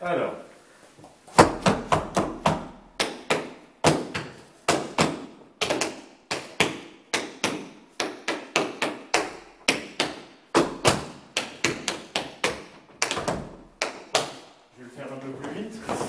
Alors. Je vais le faire un peu plus vite.